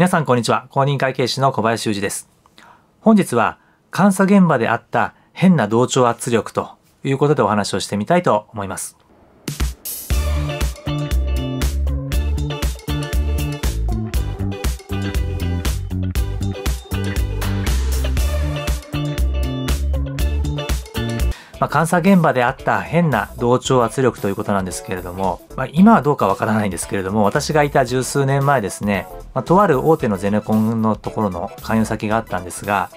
皆さんこんにちは。公認会計士の小林修二です。本日は監査現場であった変な同調圧力ということでお話をしてみたいと思います。まあ、監査現場であった変な同調圧力ということなんですけれども、まあ、今はどうかわからないんですけれども、私がいた十数年前ですね、まあ、とある大手のゼネコンのところの勧誘先があったんですが、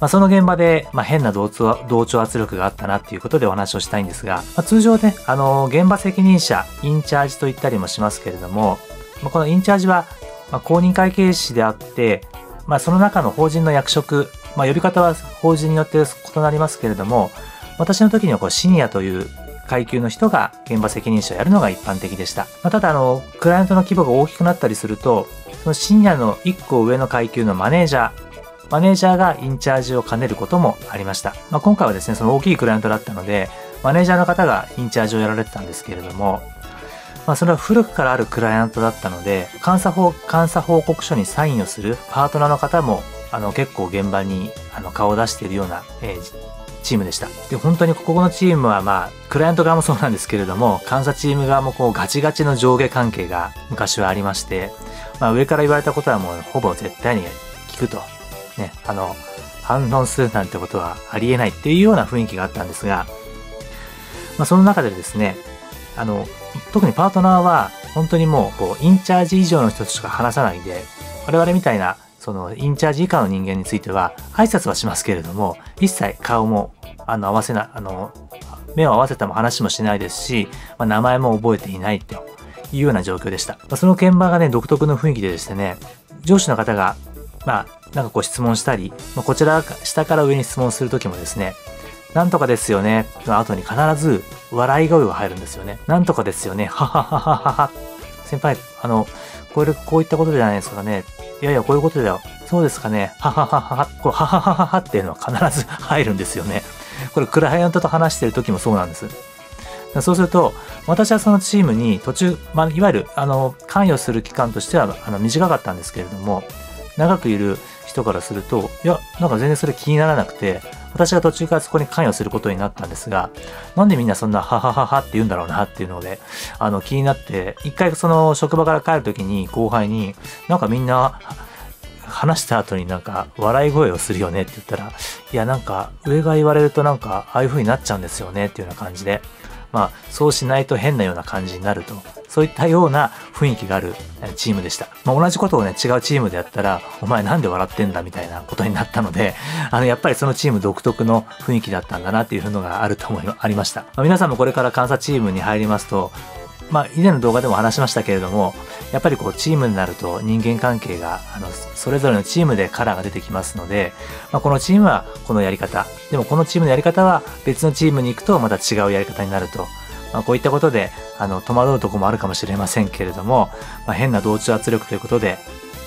まあ、その現場で、まあ、変な同調同調圧力があったなっていうことでお話をしたいんですが、まあ、通常ね、あの、現場責任者、インチャージと言ったりもしますけれども、まあ、このインチャージは、まあ、公認会計士であって、まあ、その中の法人の役職、まあ、呼び方は法人によって異なりますけれども、私の時にはこうシニアという階級の人が現場責任者をやるのが一般的でした。まあ、ただ、あの、クライアントの規模が大きくなったりすると、そのシニアの1個上の階級のマネージャー、マネージャーがインチャージを兼ねることもありました。まあ、今回はですね、その大きいクライアントだったので、マネージャーの方がインチャージをやられてたんですけれども、まあ、それは古くからあるクライアントだったので、監査法、監査報告書にサインをするパートナーの方も、あの、結構現場にあの顔を出しているような、えーチームでした。で、本当にここのチームはまあ、クライアント側もそうなんですけれども、監査チーム側もこうガチガチの上下関係が昔はありまして、まあ上から言われたことはもうほぼ絶対に聞くと。ね、あの、反論するなんてことはありえないっていうような雰囲気があったんですが、まあその中でですね、あの、特にパートナーは本当にもうこうインチャージ以上の人としか話さないで、我々みたいなそのインチャージ以下の人間については挨拶はしますけれども一切顔もあの合わせなあの目を合わせても話もしないですし、まあ、名前も覚えていないというような状況でした、まあ、その現場がね独特の雰囲気でですね上司の方がまあなんかこう質問したり、まあ、こちら下から上に質問する時もですねなんとかですよねの後に必ず笑い声が入るんですよね。なんとかですよね。ははははは。先輩、あの、これ、こういったことじゃないですかね。いやいや、こういうことだよ。そうですかね。ははははは。はははははっていうのは必ず入るんですよね。これ、クライアントと話してる時もそうなんです。そうすると、私はそのチームに途中、まあ、いわゆる、あの、関与する期間としては、あの、短かったんですけれども、長くいる人からすると、いや、なんか全然それ気にならなくて、私が途中からそこに関与することになったんですが、なんでみんなそんなははははって言うんだろうなっていうので、あの気になって、一回その職場から帰るときに後輩に、なんかみんな、話した後になんか笑い声をするよねって言ったら、いやなんか上が言われるとなんかああいう風になっちゃうんですよねっていうような感じで、まあそうしないと変なような感じになるとそういったような雰囲気があるチームでした。まあ、同じことをね、違うチームでやったら、お前なんで笑ってんだみたいなことになったので、あの、やっぱりそのチーム独特の雰囲気だったんだなっていうのがあると思い、ありました。まあ、皆さんもこれから監査チームに入りますと、まあ、以前の動画でも話しましたけれども、やっぱりこう、チームになると人間関係が、あの、それぞれのチームでカラーが出てきますので、まあ、このチームはこのやり方、でもこのチームのやり方は別のチームに行くとまた違うやり方になると。まあ、こういったことで、あの、戸惑うとこもあるかもしれませんけれども、まあ、変な同調圧力ということで、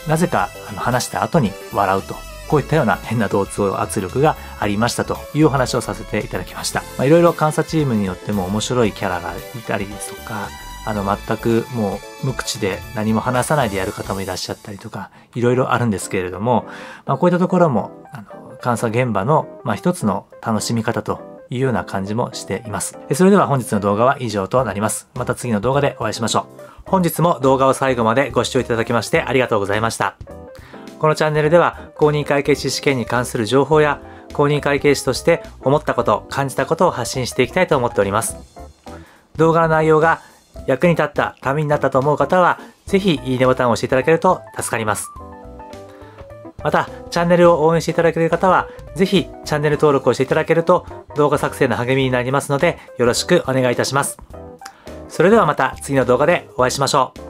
なぜかあの話した後に笑うと。こういったような変な同調圧力がありましたというお話をさせていただきました。まあ、いろいろ監査チームによっても面白いキャラがいたりですとか、あの、全くもう無口で何も話さないでやる方もいらっしゃったりとか、いろいろあるんですけれども、まあ、こういったところも、あの、監査現場の、まあ、一つの楽しみ方というような感じもしています。それでは本日の動画は以上となります。また次の動画でお会いしましょう。本日も動画を最後までご視聴いただきましてありがとうございました。このチャンネルでは公認会計士試験に関する情報や公認会計士として思ったこと、感じたことを発信していきたいと思っております。動画の内容が役に立った、ためになったと思う方は、ぜひいいねボタンを押していただけると助かります。また、チャンネルを応援していただける方は、ぜひチャンネル登録をしていただけると動画作成の励みになりますので、よろしくお願いいたします。それではまた次の動画でお会いしましょう。